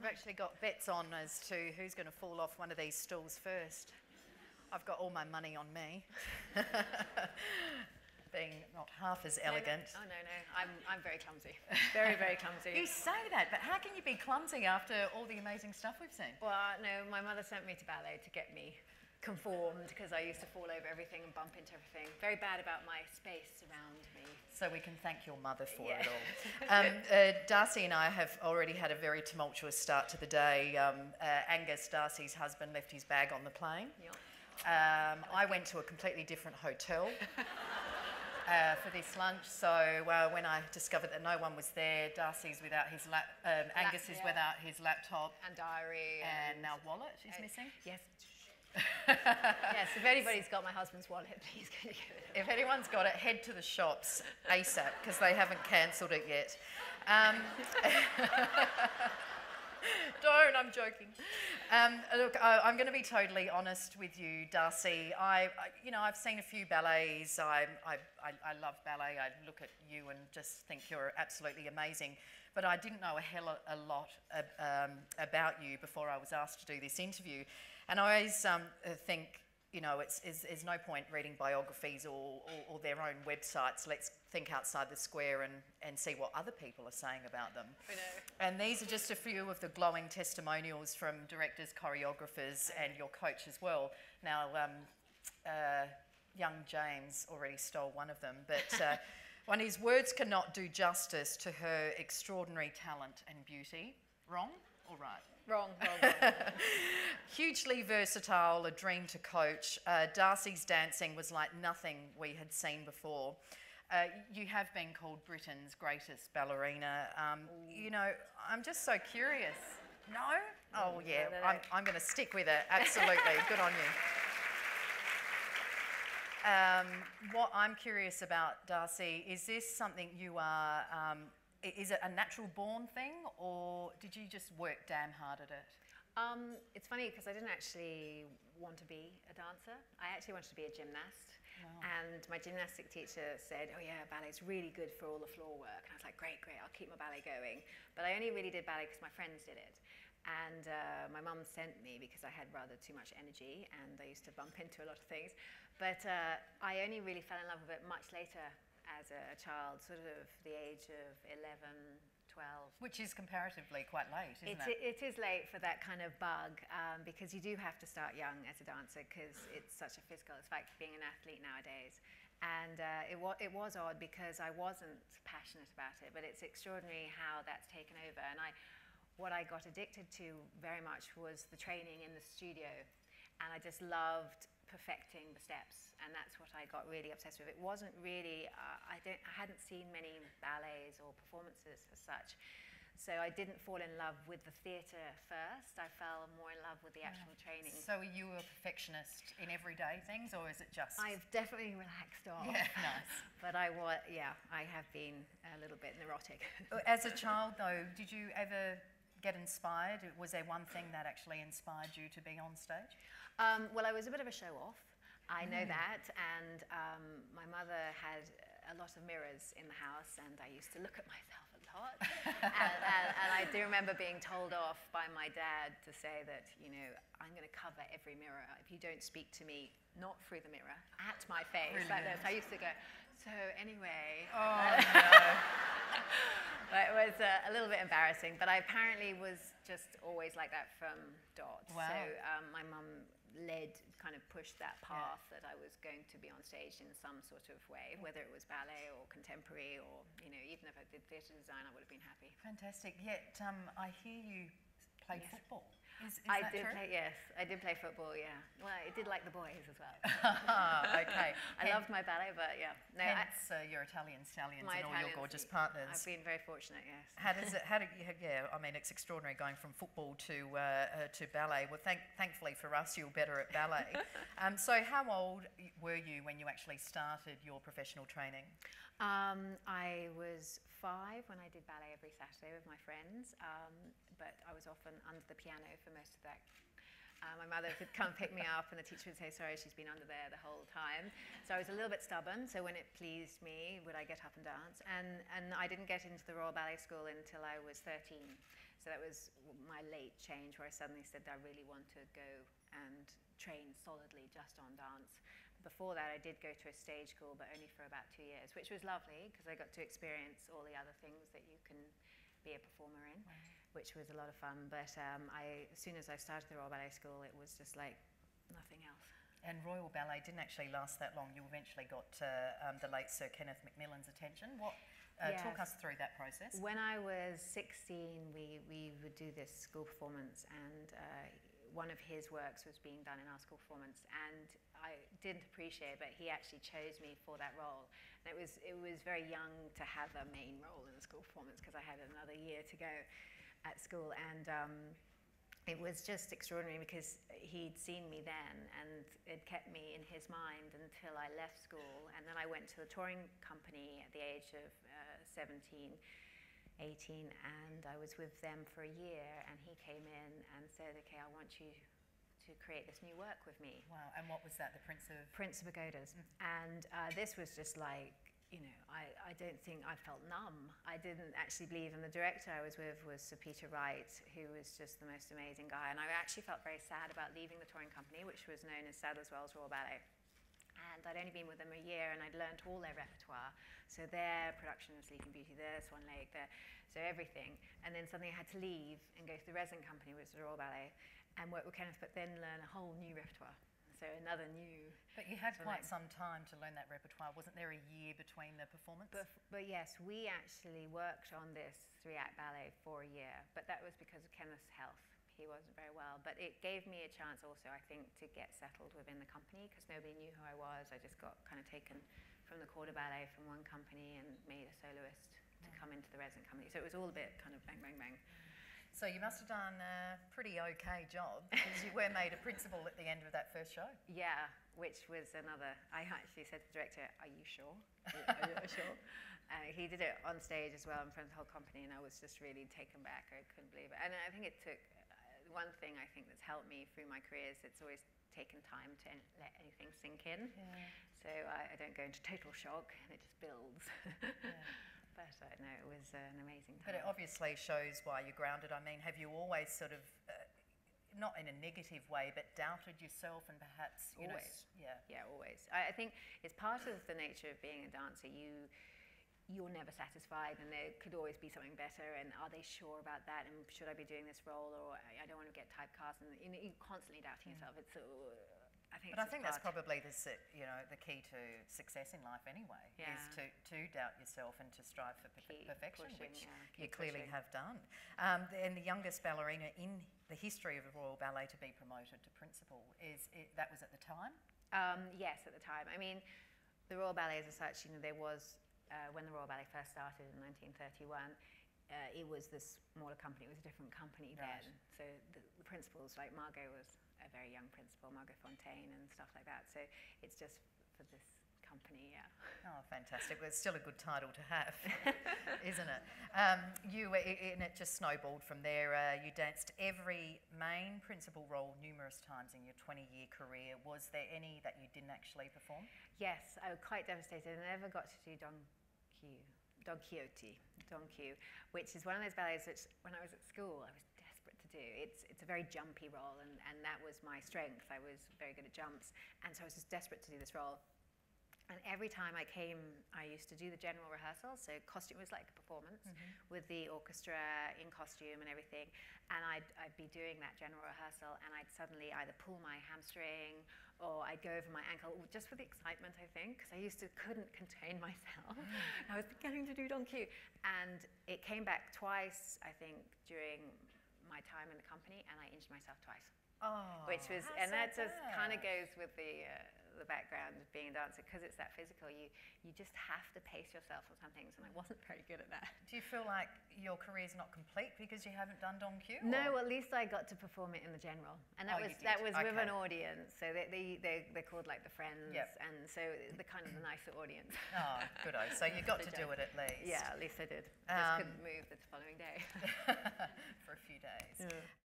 I've actually got bets on as to who's going to fall off one of these stools first. I've got all my money on me. Being not half as elegant. No, no. Oh, no, no. I'm, I'm very clumsy. Very, very clumsy. You say that, but how can you be clumsy after all the amazing stuff we've seen? Well, no, my mother sent me to ballet to get me conformed because I used to fall over everything and bump into everything. Very bad about my space around me. So we can thank your mother for Yeah. it all. Um, uh, Darcey and I have already had a very tumultuous start to the day. Um, uh, Angus, Darcey's husband, left his bag on the plane. Yeah. Um, I went to a completely different hotel uh, for this lunch. So uh, when I discovered that no one was there, Darcey's without his lap, um, Angus is yeah. without his laptop, And diary. and now wallet is missing. Yes. yes, if anybody's got my husband's wallet, please can you give it? If anyone's got it, head to the shops ASAP because they haven't cancelled it yet. Um, don't, I'm joking. Um, look, I, I'm going to be totally honest with you, Darcey. I, I you know, I've seen a few ballets. I, I, I, love ballet. I look at you and just think you're absolutely amazing. But I didn't know a hell a lot ab- um, about you before I was asked to do this interview. And I always um, think you know, it's, it's, there's no point reading biographies or, or, or their own websites. Let's think outside the square and, and see what other people are saying about them. I know. And these are just a few of the glowing testimonials from directors, choreographers, and your coach as well. Now, um, uh, young James already stole one of them, but uh, when his words cannot do justice to her extraordinary talent and beauty. Wrong or right? Wrong, wrong, wrong. Hugely versatile, a dream to coach. Uh, Darcey's dancing was like nothing we had seen before. Uh, you have been called Britain's greatest ballerina. Um, you know, I'm just so curious. No? Oh, yeah, no, no, no. I'm, I'm going to stick with it. Absolutely. Good on you. Um, what I'm curious about, Darcey, is this something you are, um, is it a natural born thing or did you just work damn hard at it? Um, it's funny because I didn't actually want to be a dancer. I actually wanted to be a gymnast. And my gymnastic teacher said, Oh, yeah, ballet's really good for all the floor work. And I was like, Great, great, I'll keep my ballet going. But I only really did ballet because my friends did it. And uh, my mum sent me because I had rather too much energy and I used to bump into a lot of things. But uh, I only really fell in love with it much later as a child, sort of the age of 11, 12. Which is comparatively quite late, isn't It's, it? it is late for that kind of bug um, because you do have to start young as a dancer because it's such a physical. It's like being an athlete nowadays. And uh, it, wa- it was odd because I wasn't passionate about it, but it's extraordinary how that's taken over. And I, what I got addicted to very much was the training in the studio. And I just loved perfecting the steps. And that's what I got really obsessed with. It wasn't really, uh, I, don't, I hadn't seen many ballets or performances as such. So I didn't fall in love with the theatre first. I fell more in love with the actual training. So are you a perfectionist in everyday things or is it just... I've definitely relaxed off. Yeah, nice. But I was, yeah, I have been a little bit neurotic. As a child though, did you ever get inspired? Was there one thing that actually inspired you to be on stage? Um, well, I was a bit of a show off. I know that. And um, my mother had a lot of mirrors in the house, and I used to look at myself a lot. and, and, and I do remember being told off by my dad to say that, you know, I'm going to cover every mirror. If you don't speak to me, not through the mirror, at my face. Like this. I used to go, so anyway. Oh no. It was uh, a little bit embarrassing, but I apparently was just always like that from dot. Wow. So um, my mum led, kind of pushed that path that I was going to be on stage in some sort of way, whether it was ballet or contemporary or, you know, even if I did theatre design, I would have been happy. Fantastic. Yet um, I hear you play Yes. football. Is, is I did true? play, yes, I did play football, yeah. Well, I did like the boys as well. Ah, okay. I loved my ballet, but yeah. No, I, Hence uh, your Italian stallions and all your gorgeous partners. I've been very fortunate, yes. How does it? How do you? Yeah, I mean, it's extraordinary going from football to uh, uh, to ballet. Well, thank, thankfully for us, you're better at ballet. um, so, how old were you when you actually started your professional training? Um, I was five when I did ballet every Saturday with my friends, um, but I was often under the piano for most of that. Uh, my mother would come pick me up, and the teacher would say, "Sorry, she's been under there the whole time." So I was a little bit stubborn. So when it pleased me, would I get up and dance? And and I didn't get into the Royal Ballet School until I was 13. So that was my late change where I suddenly said I really want to go and train solidly just on dance. Before that, I did go to a stage school, but only for about two years, which was lovely because I got to experience all the other things that you can be a performer in. Which was a lot of fun. But um, I, as soon as I started the Royal Ballet School, it was just like nothing else. And Royal Ballet didn't actually last that long. You eventually got uh, um, the late Sir Kenneth MacMillan's attention. What uh, yes. talk us through that process? When I was 16, we, we would do this school performance, and uh, one of his works was being done in our school performance, and I didn't appreciate it, but he actually chose me for that role. And it was it was very young to have a main role in a school performance because I had another year to go at school, and. Um, it was just extraordinary because he'd seen me then and it kept me in his mind until I left school. And then I went to the touring company at the age of uh, 17, 18, and I was with them for a year. And he came in and said, Okay, I want you to create this new work with me. Wow. And what was that? The Prince of? Prince of Pagodas. Mm. And uh, this was just like you know, I, I don't think I felt numb. I didn't actually believe, and the director I was with was Sir Peter Wright, who was just the most amazing guy. And I actually felt very sad about leaving the touring company, which was known as Sadler's Wells Royal Ballet. And I'd only been with them a year, and I'd learned all their repertoire. So their production of Sleeping Beauty, their Swan Lake, their, so everything. And then suddenly I had to leave and go to the resident company, which was the Royal Ballet, and work with Kenneth, but then learn a whole new repertoire so another new. But you had quite some time to learn that repertoire. Wasn't there a year between the performance? But, but yes, we actually worked on this three-act ballet for a year, but that was because of Kenneth's health. He wasn't very well, but it gave me a chance also, I think, to get settled within the company because nobody knew who I was. I just got kind of taken from the corps de ballet from one company and made a soloist to come into the resident company. So it was all a bit kind of bang, bang, bang. So you must have done a pretty okay job because you were made a principal at the end of that first show. Yeah, which was another. I actually said to the director, "Are you sure? Are you sure?" Uh, he did it on stage as well in front of the whole company, and I was just really taken back. I couldn't believe it. And I think it took uh, one thing I think that's helped me through my career is it's always taken time to let anything sink in. Yeah. So I, I, don't go into total shock, and it just builds. yeah no, it was uh, an amazing time. But it obviously shows why you're grounded. I mean, have you always sort of, uh, not in a negative way, but doubted yourself and perhaps, you always. know, yeah. Yeah, always. I, I think it's part of the nature of being a dancer. You, you're never satisfied and there could always be something better and are they sure about that and should I be doing this role or I don't want to get typecast and you know, you're constantly doubting mm. yourself. It's uh, I think but I think that's probably the you know the key to success in life anyway yeah. is to, to doubt yourself and to strive for Keep perfection, pushing, which yeah. you clearly pushing. have done. Um, and the youngest ballerina in the history of the Royal Ballet to be promoted to principal is it, that was at the time. Um, yes, at the time. I mean, the Royal Ballet as such, you know, there was uh, when the Royal Ballet first started in 1931. Uh, it was this smaller company. It was a different company right. then. So the, the principals, like Margot, was a very young principal, Margot Fonteyn, and stuff like that. So it's just for this company, yeah. Oh, fantastic. Well, it's still a good title to have, isn't it? Um, you, and it just snowballed from there. Uh, you danced every main principal role numerous times in your 20 year career. Was there any that you didn't actually perform? Yes, I was quite devastated. I never got to do Don Q. Don Quixote, Don Q, which is one of those ballets which, when I was at school, I was do. It's, it's a very jumpy role, and, and that was my strength. I was very good at jumps, and so I was just desperate to do this role. And every time I came, I used to do the general rehearsal. So costume was like a performance mm-hmm. with the orchestra in costume and everything. And I'd, I'd be doing that general rehearsal, and I'd suddenly either pull my hamstring or I'd go over my ankle, just for the excitement, I think, because I used to couldn't contain myself. I was beginning to do Don Q, and it came back twice, I think, during my time in the company and I injured myself twice. Oh, which was, and that just kind of goes with the uh, the background of being a dancer because it's that physical. You you just have to pace yourself on some things, and I wasn't very good at that. Do you feel like your career's not complete because you haven't done Don Q? No, well, at least I got to perform it in the general, and that oh, was that was okay. with an audience. So they they they they're called like the friends, yep. and so the kind of the nicer audience. Oh, good. So you got to do it at least. Yeah, at least I did. Um, Just couldn't move the following day for a few days. Yeah.